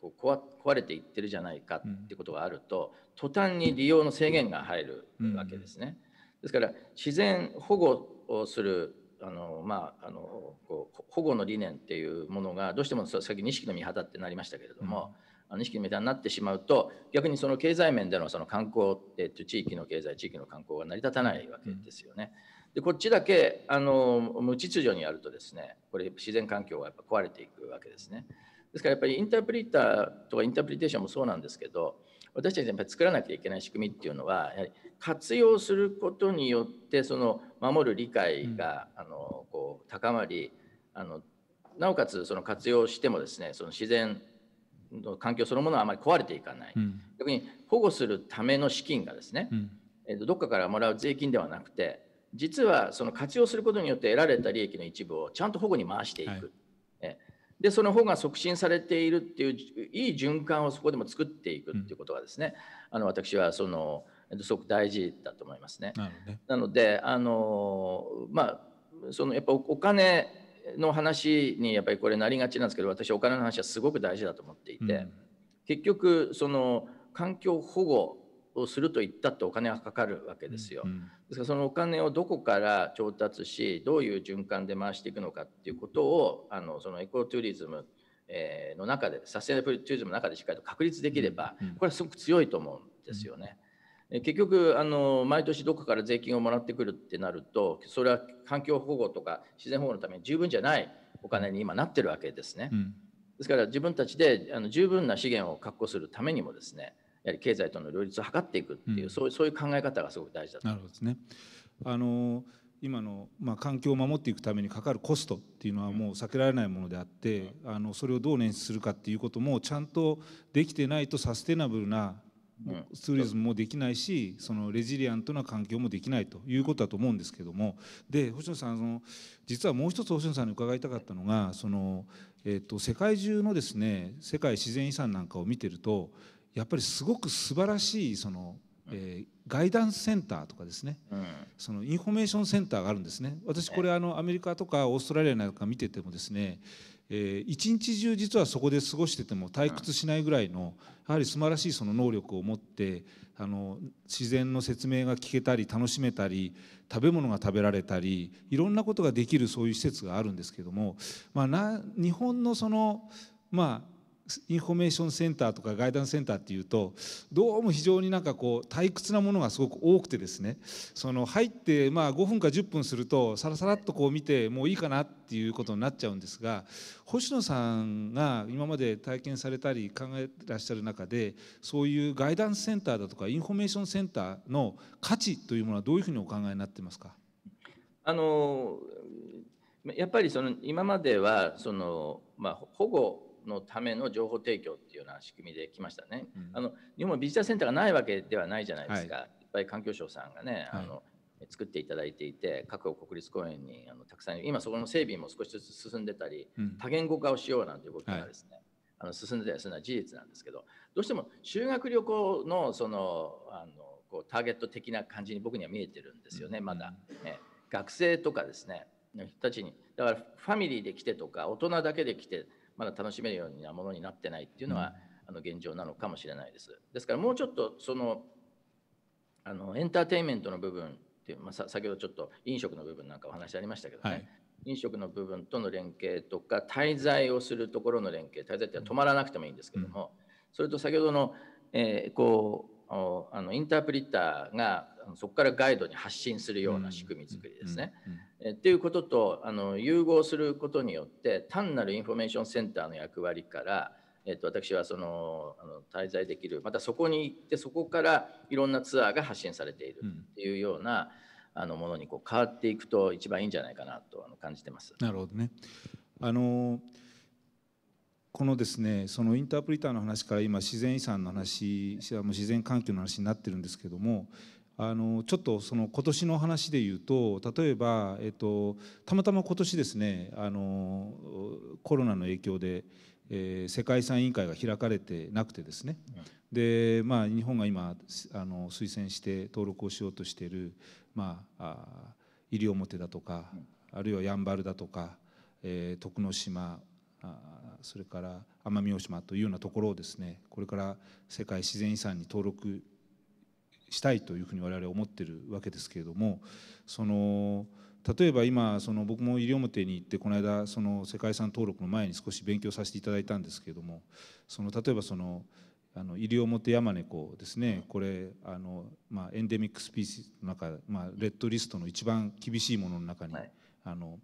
S2: こう壊れていってるじゃないかってことがあると、途端に利用の制限が入るわけですね。ですから自然保護をするあのまああのこう保護の理念っていうものがどうしてもさっき錦の御旗ってなりましたけれども、うん、錦の御旗になってしまうと逆にその経済面でのその観光、えっと、地域の経済地域の観光が成り立たないわけですよね。でこっちだけあの無秩序にやるとですねこれ自然環境がやっぱ壊れていくわけですね。ですからやっぱりインタープリターとかインタープリテーションもそうなんですけど私たちやっぱり作らなきゃいけない仕組みっていうのはやはり活用することによってその守る理解が、あのこう高まりあのなおかつその活用してもですねその自然の環境そのものはあまり壊れていかない、うん、逆に保護するための資金がですね、うん、えー、とどっかからもらう税金ではなくて実はその活用することによって得られた利益の一部をちゃんと保護に回していく、はい、えでその方が促進されているっていういい循環をそこでも作っていくっていうことがですね、うん、あの私はそのすごく大事だと思いますね。なねなのであのまあそのやっぱお金の話にやっぱりこれなりがちなんですけど私お金の話はすごく大事だと思っていて、うん、結局その環境保護をすると言ったってお金がかかるわけですよ。
S3: うん
S2: ですからそのお金をどこから調達しどういう循環で回していくのかっていうことをあのそのエコトゥリズムえーの中でサステナブルトゥリズムの中でしっかりと確立できれば
S3: うんうん
S2: これはすごく強いと思うんですよね。え結局あの毎年どこかから税金をもらってくるってなるとそれは環境保護とか自然保護のために十分じゃないお金に今なってるわけですね。
S3: うん。
S2: ですから自分たちであの十分な資源を確保するためにもですねやはり経済との両立を図っていくっていう、
S3: うん。
S2: そういう考え方がすごく大事だと。
S3: なるほどですね。あの今の、まあ、環境を守っていくためにかかるコストっていうのはもう避けられないものであって、あのそれをどう捻出するかっていうこともちゃんとできてないとサステナブルな
S2: うん
S3: ツーリズムもできないしそのレジリアントな環境もできないということだと思うんですけども。で星野さんその実はもう一つ星野さんに伺いたかったのがその、えっと世界中のですね世界自然遺産なんかを見てるとやっぱりすごく素晴らしいその、えーガイダンスセンターとかですね。
S2: うん。
S3: そのインフォメーションセンターがあるんですね。私これあのアメリカとかオーストラリアなんか見ててもですね、えー一日中実はそこで過ごしてても退屈しないぐらいのやはり素晴らしいその能力を持ってあの自然の説明が聞けたり楽しめたり食べ物が食べられたりいろんなことができるそういう施設があるんですけども、まあ、な日本のそのまあインフォメーションセンターとかガイダンスセンターっていうとどうも非常になんかこう退屈なものがすごく多くてですね。その入ってまあ5分か10分するとさらさらっとこう見てもういいかなっていうことになっちゃうんですが星野さんが今まで体験されたり考えてらっしゃる中でそういうガイダンスセンターだとかインフォメーションセンターの価値というものはどういうふうにお考えになってますか？
S2: あのやっぱりその今まではその、まあ、保護のための情報提供っていうような仕組みで来ましたね。
S3: うん。
S2: あの日本はビジターセンターがないわけではないじゃないですか。
S3: はい。
S2: い、っぱい環境省さんがね、
S3: はい。
S2: あの作っていただいていて各国立公園にあのたくさん今そこの整備も少しずつ進んでたり
S3: うん。
S2: 多言語化をしようなんていう動きがですね、あの進んでたりするのは事実なんですけどどうしても修学旅行のそのあのこうターゲット的な感じに僕には見えてるんですよねまだ、ね、学生とかですねの人たちに。だからファミリーで来てとか大人だけで来てまだ楽しめるようなものになってないっていうのは、あの現状なのかもしれないです。ですからもうちょっとそのあのエンターテインメントの部分っていう、まあ、さ先ほどちょっと飲食の部分なんかお話ありましたけどね、
S3: はい。
S2: 飲食の部分との連携とか滞在をするところの連携滞在ってのは泊まらなくてもいいんですけども、それと先ほどの,、えーこうおあのインタープリッターがそこからガイドに発信するような仕組み作りですね。っていうこととあの融合することによって単なるインフォメーションセンターの役割から、えー、と私はそのあの滞在できるまたそこに行ってそこからいろんなツアーが発信されている
S3: うん
S2: っていうような、あのものにこう変わっていくと一番いいんじゃないかなとあの感じてます。
S3: なるほどね。あのこのですねそのインタープリターの話から今自然遺産の話自然環境の話になってるんですけどもあのちょっとその今年の話で言うと例えば、えっと、たまたま今年ですねあのコロナの影響で、えー世界遺産委員会が開かれてなくてですね、でまあ、日本が今あの推薦して登録をしようとしている、まあ、あ西表だとか、あるいはやんばるだとか、えー徳之島あそれから奄美大島というようなところをですねこれから世界自然遺産に登録したいというふうに我々は思ってるわけですけれどもその例えば今その僕も西表に行ってこの間その世界遺産登録の前に少し勉強させていただいたんですけれどもその例えばそのあの西表ヤマネコですねこれあの、まあ、エンデミックスピーシーの中、まあ、レッドリストの一番厳しいものの中に、
S2: はい。
S3: あの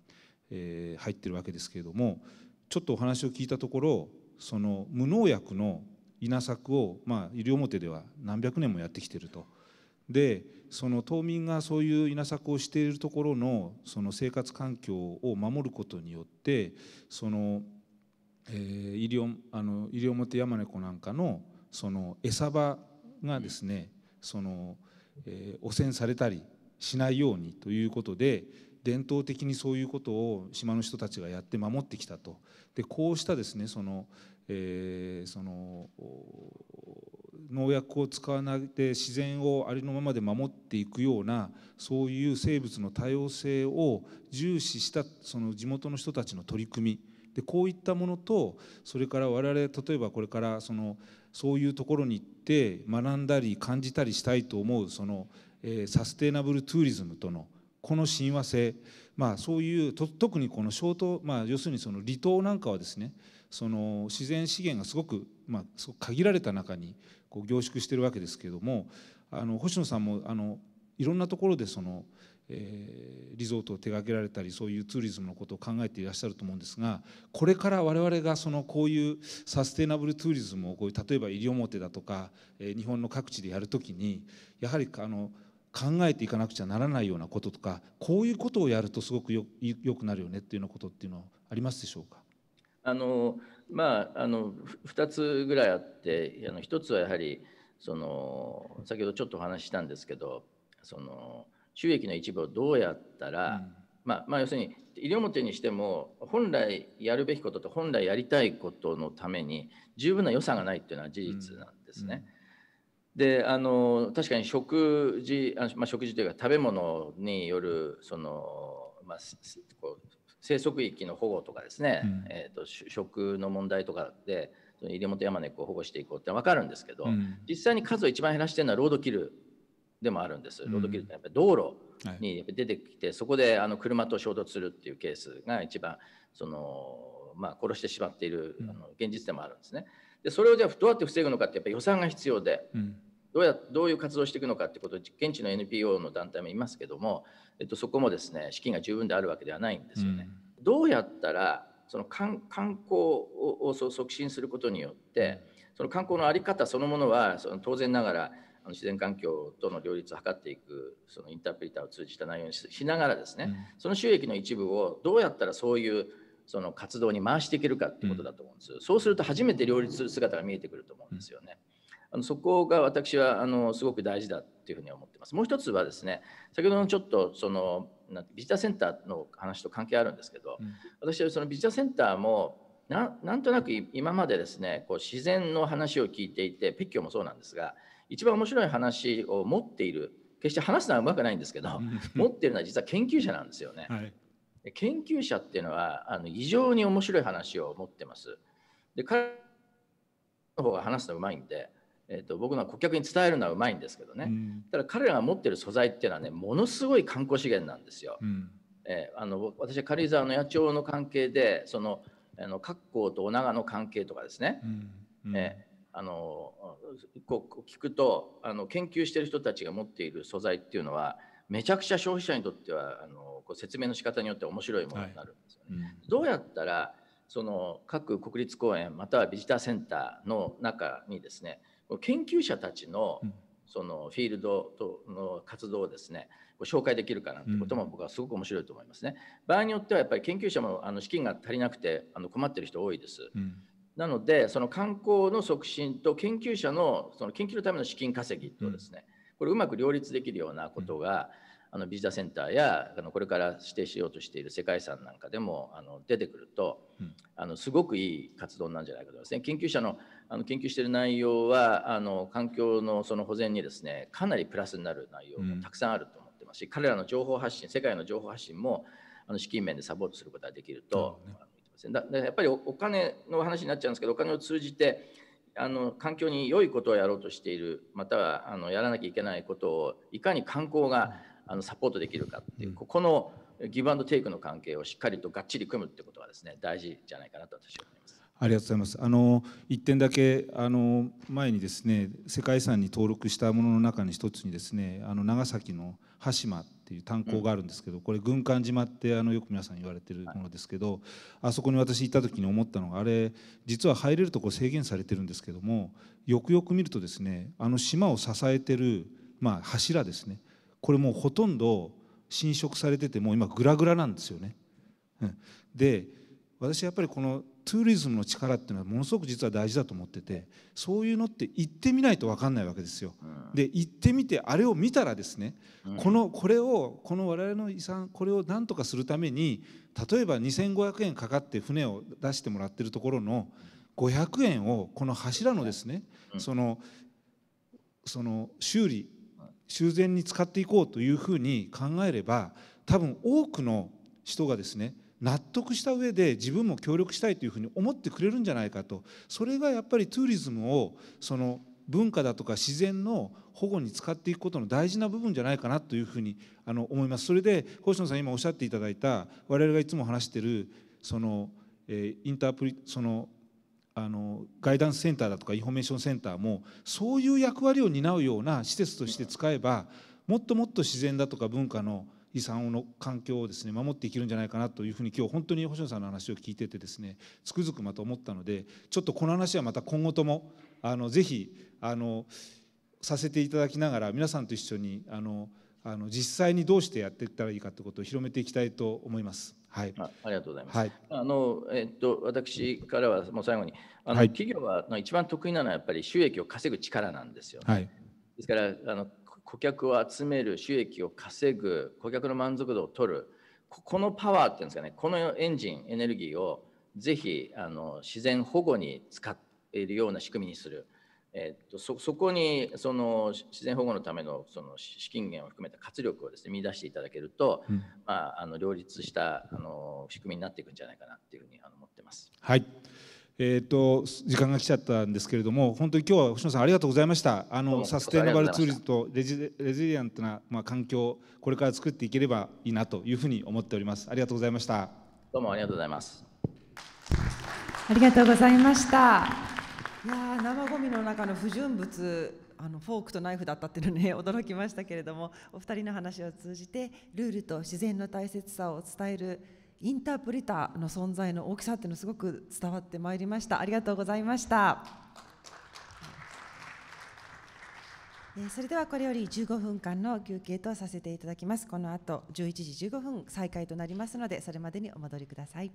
S3: えー入ってるわけですけれどもちょっとお話を聞いたところその無農薬の稲作を、まあ、西表では何百年もやってきてると。でその島民がそういう稲作をしているところのその生活環境を守ることによってその、えー、西表あの西表山猫なんかのその餌場がですねその、えー汚染されたりしないようにということで伝統的にそういうことを島の人たちがやって守ってきたと。でこうしたですねその、えーその農薬を使わないで自然をありのままで守っていくようなそういう生物の多様性を重視したその地元の人たちの取り組みでこういったものとそれから我々例えばこれからそのそういうところに行って学んだり感じたりしたいと思うその、えー、サステナブルツーリズムとのこの親和性、まあ、そういう特にこの小島、まあ、要するにその離島なんかはですねその自然資源がすごく、まあ、限られた中にこう凝縮してるわけですけれどもあの星野さんもあのいろんなところでその、えー、リゾートを手掛けられたりそういうツーリズムのことを考えていらっしゃると思うんですがこれから我々がそのこういうサステナブルツーリズムをこういう例えば西表だとか、えー、日本の各地でやるときにやはりあの考えていかなくちゃならないようなこととかこういうことをやるとすごくよよくなるよねっていうようなことっていうのはありますでしょうか？
S2: あのまああの2つぐらいあってあの1つはやはりその先ほどちょっとお話ししたんですけどその収益の一部をどうやったら、うん、まあ、まあ要するに西表にしても本来やるべきことと本来やりたいことのために十分な予算がないっていうのは事実なんですね。うん、であの確かに食事あ、まあ、食事というか食べ物によるその、まあ、こう生息域の保護とかですね、うん、えーと、食の問題とかで西表山猫を保護していこうって分かるんですけど、うん、実際に数を一番減らしてるのはロードキルでもあるんです。ロードキルってやっぱり道路に出てきて、はい、そこであの車と衝突するっていうケースが一番その、まあ、殺してしまっている、あの現実でもあるんですね。でそれをじゃあどうやって防ぐのかってやっぱり予算が必要で、うん、どうやどういう活動をしていくのかってことを現地の NPO の団体もいますけども、えっと、そこもですね資金が十分であるわけではないんですよね。うん、どうやったらその観観光を促進することによってその観光の在り方そのものはその当然ながらの自然環境との両立を図っていくそのインタープリターを通じた内容にしながらですね、うん、その収益の一部をどうやったらそういうその活動に回していけるかってことだと思うんです、うん、そうすると初めて両立する姿が見えてくると思うんですよね。あのそこが私はあのすごく大事だっていうふうに思ってます。もう一つはですね先ほどのちょっとそのビジターセンターの話と関係あるんですけど、うん、私はそのビジターセンターもななんとなく今までですねこう自然の話を聞いていてペッキョもそうなんですが一番面白い話を持っている決して話すのはうまくないんですけど 持っているのは実は研究者なんですよね。はい、研究者っていうのはあの異常に面白い話を持ってます。で彼の方が話すのうまいんで、えーと、僕の顧客に伝えるのはうまいんですけどね、うん、ただ彼らが持ってる素材っていうのはねものすごい観光資源なんですよ。うん、えー、あの私は軽井沢の野鳥の関係でそのあの格好と女川の関係とかですね、うん。うん、えー、あのこう聞くとあの研究してる人たちが持っている素材っていうのはめちゃくちゃ消費者にとってはあのこう説明の仕方によって面白いものになるんですよね。はいうん、どうやったらその各国立公園またはビジターセンターの中にですね研究者たちのそのフィールドとの活動をですねご紹介できるかなってことも僕はすごく面白いと思いますね。場合によってはやっぱり研究者もあの資金が足りなくてあの困ってる人多いです。うんなので、その観光の促進と研究者のその研究のための資金稼ぎとですね、これうまく両立できるようなことが、あのビジターセンターやあのこれから指定しようとしている世界遺産なんかでもあの出てくると、あのすごくいい活動なんじゃないかと思いますね。研究者のあの研究している内容はあの環境のその保全にですねかなりプラスになる内容もたくさんあると思ってますし、彼らの情報発信世界の情報発信もあの資金面でサポートすることができると、ですね。だやっぱりお金の話になっちゃうんですけどお金を通じてあの環境に良いことをやろうとしているまたはあのやらなきゃいけないことをいかに観光があのサポートできるかっていう、ここのギブアンドテイクの関係をしっかりとがっちり組むってことはですね大事じゃないかなと私は思います。
S3: ありがとうございます。あの一点だけあの前にですね世界遺産に登録したものの中に一つにですねあの長崎の羽島っていう炭鉱があるんですけどこれ軍艦島ってあのよく皆さん言われてるものですけどあそこに私行った時に思ったのがあれ実は入れるとこ制限されてるんですけどもよくよく見るとですねあの島を支えてるまあ柱ですねこれもうほとんど侵食されててもう今グラグラなんですよね。うんで私やっぱりこのツーリズムの力っていうのはものすごく実は大事だと思っててそういうのって行ってみないと分かんないわけですよ。で行ってみてあれを見たらですね、このこれをこの我々の遺産これを何とかするために例えば2500円かかって船を出してもらってるところの500円をこの柱のですね、そのその修理修繕に使っていこうというふうに考えれば多分多くの人がですね納得した上で自分も協力したいというふうに思ってくれるんじゃないかとそれがやっぱりツーリズムをその文化だとか自然の保護に使っていくことの大事な部分じゃないかなというふうにあの思います。それで星野さん今おっしゃっていただいた我々がいつも話しているその、え、インタープリそのあのガイダンスセンターだとかインフォメーションセンターもそういう役割を担うような施設として使えばもっともっと自然だとか文化の遺産の環境をですね守っていけるんじゃないかなというふうに今日本当に星野さんの話を聞いててですねつくづくまた思ったのでちょっとこの話はまた今後ともあのぜひあのさせていただきながら皆さんと一緒にあのあの実際にどうしてやっていったらいいかということを広めていきたいと思います。はい、
S2: あありがとうございます。はい、あのえっと私からはもう最後にあの、はい、企業は一番得意なのはやっぱり収益を稼ぐ力なんですよ、ね、はい、ですからあの顧客を集める収益を稼ぐ顧客の満足度を取るこのパワーっていうんですかねこのエンジンエネルギーをぜひあの自然保護に使っているような仕組みにする。えっと、そそこにその自然保護のためのその資金源を含めた活力をですね見出していただけると、うん、まあ、あの両立したあの仕組みになっていくんじゃないかなっていうふうにあの思ってます。
S3: はいえーと、時間が来ちゃったんですけれども本当に今日は星野さんありがとうございました。あのサステナブルツーリズムとレジレジリアントな、まあ、環境これから作っていければいいなというふうに思っております。ありがとうございました。
S2: どうもありがとうございます。
S1: ありがとうございました。いや生ゴミの中の不純物あのフォークとナイフだったっていうのね 驚きましたけれどもお二人の話を通じてルールと自然の大切さを伝えるインタープリターの存在の大きさっていうのすごく伝わってまいりました。ありがとうございました。それではこれより15分間の休憩とさせていただきます。この後11時15分再開となりますのでそれまでにお戻りください。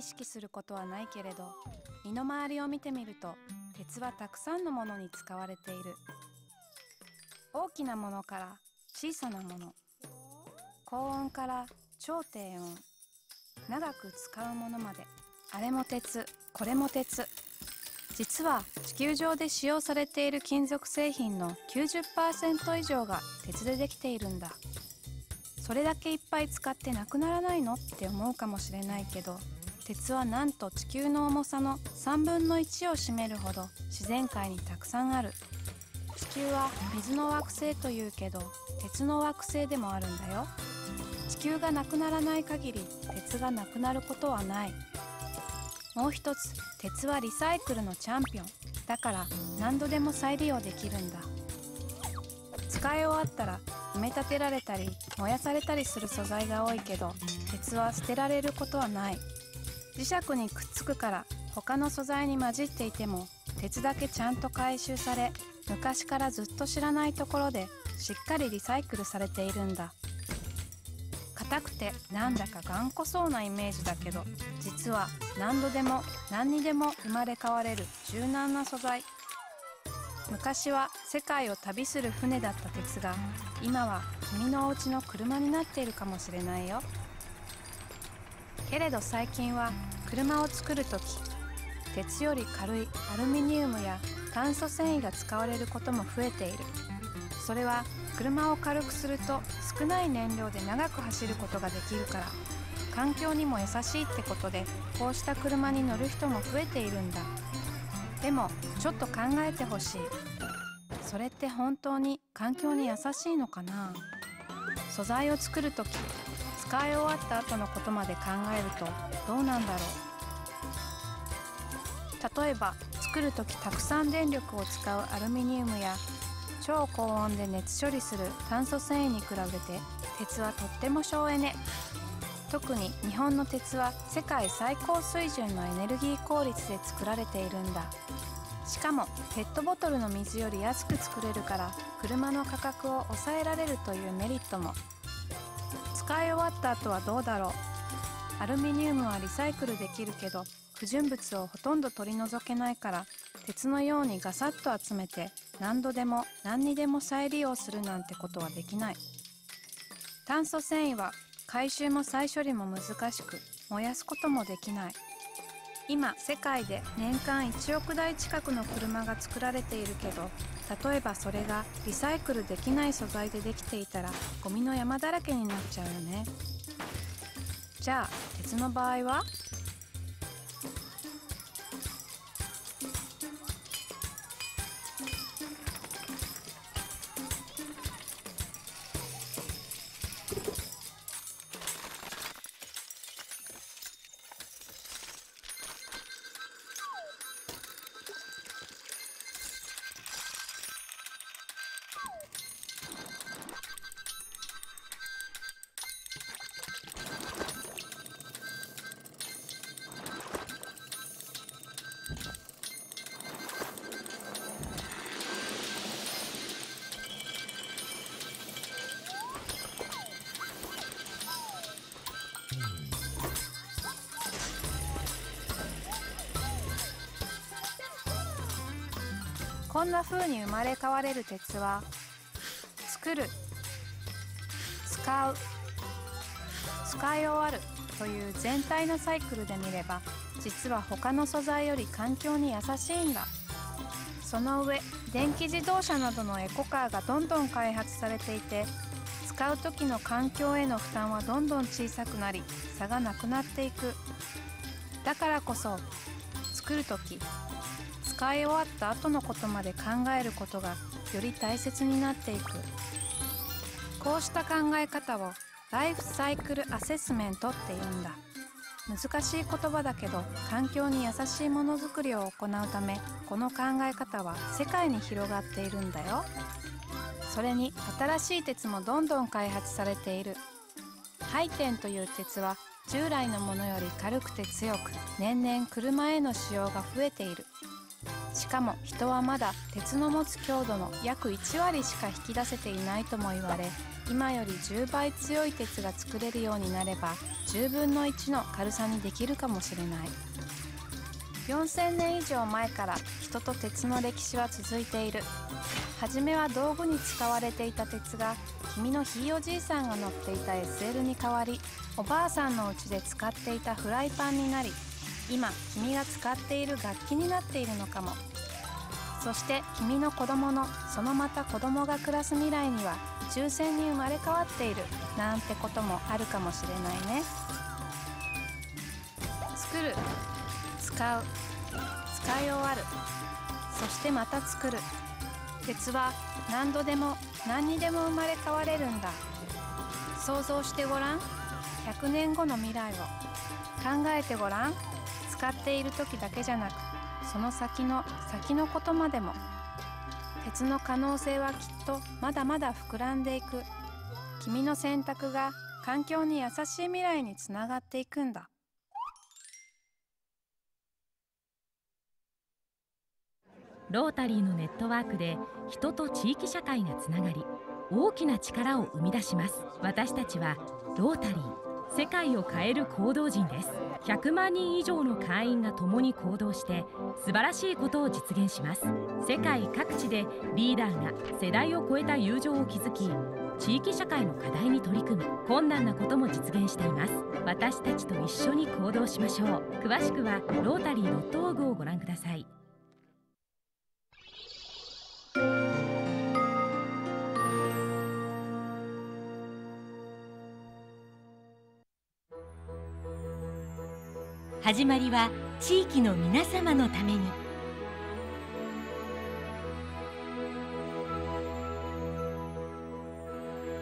S4: 意識することはないけれど身の回りを見てみると鉄はたくさんのものに使われている。大きなものから小さなもの高温から超低温長く使うものまであれも鉄これも鉄。実は地球上で使用されている金属製品の90%以上が鉄でできているんだ。それだけいっぱい使ってなくならないの？って思うかもしれないけど鉄はなんと地球の重さの3分の1を占めるほど自然界にたくさんある。地球は水の惑星というけど鉄の惑星でもあるんだよ。地球がなくならない限り鉄がなくなることはない。もう一つ鉄はリサイクルのチャンピオン。だから何度でも再利用できるんだ。使い終わったら埋め立てられたり燃やされたりする素材が多いけど鉄は捨てられることはない。磁石にくっつくから他の素材に混じっていても鉄だけちゃんと回収され昔からずっと知らないところでしっかりリサイクルされているんだ。硬くてなんだか頑固そうなイメージだけど実は何度でも何にでも生まれ変われる柔軟な素材。昔は世界を旅する船だった鉄が今は君のお家の車になっているかもしれないよ。けれど最近は車を作る時鉄より軽いアルミニウムや炭素繊維が使われることも増えている。それは車を軽くすると少ない燃料で長く走ることができるから。環境にも優しいってことでこうした車に乗る人も増えているんだ。でもちょっと考えてほしい。それって本当に環境に優しいのかな？素材を作る時使い終わった後のことまで考えるとどうなんだろう。例えば作る時たくさん電力を使うアルミニウムや超高温で熱処理する炭素繊維に比べて鉄はとっても省エネ。特に日本の鉄は世界最高水準のエネルギー効率で作られているんだ。しかもペットボトルの水より安く作れるから車の価格を抑えられるというメリットも。使い終わった後はどうだろう？アルミニウムはリサイクルできるけど不純物をほとんど取り除けないから鉄のようにガサッと集めて何度でも何にでも再利用するなんてことはできない。炭素繊維は回収も再処理も難しく燃やすこともできない。今世界で年間1億台近くの車が作られているけど例えばそれがリサイクルできない素材でできていたらゴミの山だらけになっちゃうよね。じゃあ鉄の場合は？んな風に生まれ変われる鉄は作る使う使い終わるという全体のサイクルで見れば実は他の素材より環境に優しいんだ。その上電気自動車などのエコカーがどんどん開発されていて使う時の環境への負担はどんどん小さくなり差がなくなっていく。だからこそ作る時使い終わった後のことまで考えることがより大切になっていく。こうした考え方をライフサイクルアセスメントって言うんだ。難しい言葉だけど環境に優しいものづくりを行うためこの考え方は世界に広がっているんだよ。それに新しい鉄もどんどん開発されている。ハイテンという鉄は従来のものより軽くて強く年々車への使用が増えている。しかも人はまだ鉄の持つ強度の約1割しか引き出せていないとも言われ今より10倍強い鉄が作れるようになれば10分の1の軽さにできるかもしれない。4000年以上前から人と鉄の歴史は続いている。初めは道具に使われていた鉄が君のひいおじいさんが乗っていた SL に代わりおばあさんの家で使っていたフライパンになり今君が使っている楽器になっているのかも。そして君の子供のそのまた子供が暮らす未来には抽選に生まれ変わっているなんてこともあるかもしれないね。作る使う使い終わる。そしてまた作る。鉄は何度でも何にでも生まれ変われるんだ。想像してごらん。100年後の未来を。考えてごらん。使っている時だけじゃなくその先の先のことまでも鉄の可能性はきっとまだまだ膨らんでいく。君の選択が環境に優しい未来につながっていくんだ。
S5: ロータリーのネットワークで人と地域社会がつながり大きな力を生み出します。私たちはロータリー。世界を変える行動人です。100万人以上の会員が共に行動して素晴らしいことを実現します。世界各地でリーダーが世代を超えた友情を築き地域社会の課題に取り組み困難なことも実現しています。私たちと一緒に行動しましょう。詳しくはロータリー .org をご覧ください。
S6: 始まりは地域の皆様のために。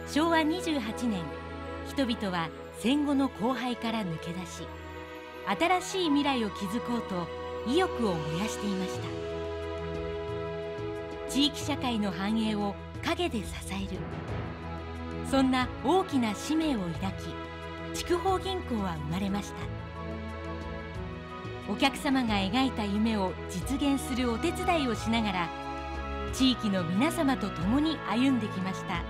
S6: 昭和28年人々は戦後の荒廃から抜け出し新しい未来を築こうと意欲を燃やしていました。地域社会の繁栄を陰で支える。そんな大きな使命を抱き筑豊銀行は生まれました。お客様が描いた夢を実現するお手伝いをしながら地域の皆様と共に歩んできました。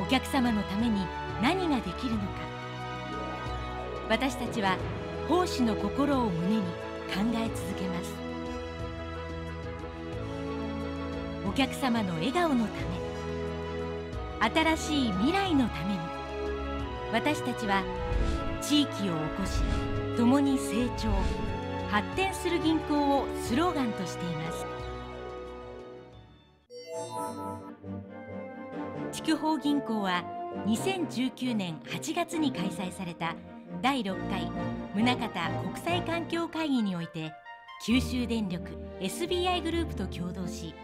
S6: お客様のために何ができるのか。私たちは奉仕の心を胸に考え続けます。お客様の笑顔のため新しい未来のために私たちは地域を起こし共に成長発展する銀行をスローガンとしています。筑豊銀行は2019年8月に開催された第6回宗像国際環境会議において九州電力 SBI グループと共同し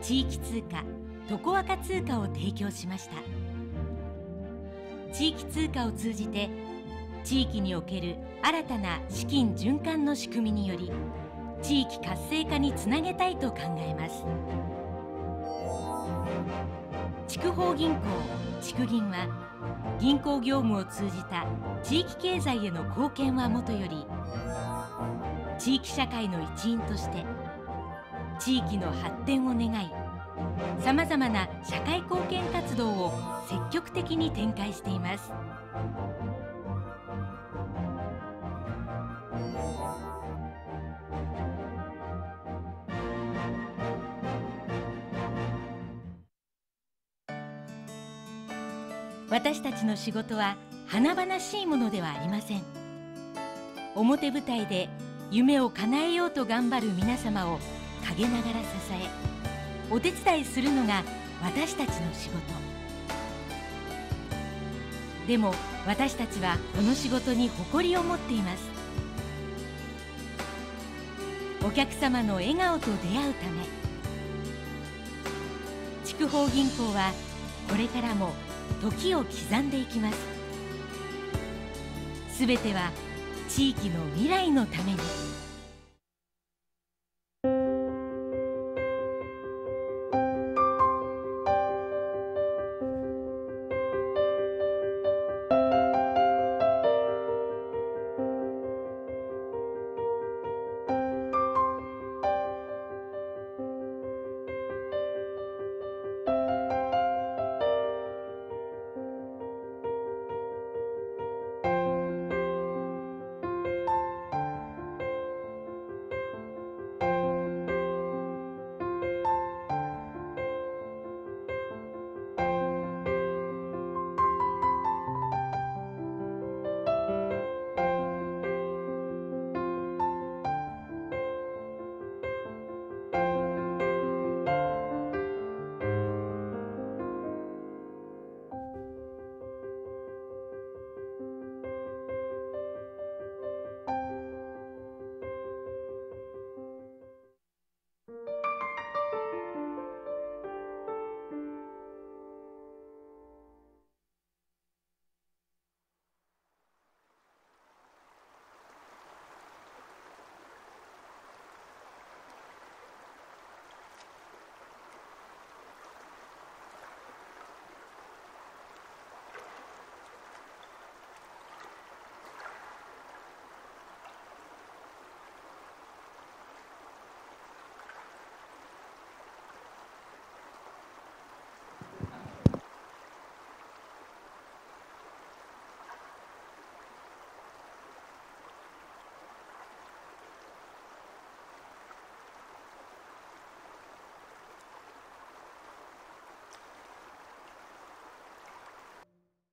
S6: 地域通貨トコワカ通貨を提供しました。地域通貨を通じて地域における新たな資金循環の仕組みにより地域活性化につなげたいと考えます。筑豊銀行筑銀は銀行業務を通じた地域経済への貢献はもとより地域社会の一員として地域の発展を願いさまざまな社会貢献活動を積極的に展開しています。私たちの仕事は華々しいものではありません。表舞台で夢を叶えようと頑張る皆様を陰ながら支えお手伝いするのが私たちの仕事。でも私たちはこの仕事に誇りを持っています。お客様の笑顔と出会うため筑豊銀行はこれからも時を刻んでいきます。すべては地域の未来のために。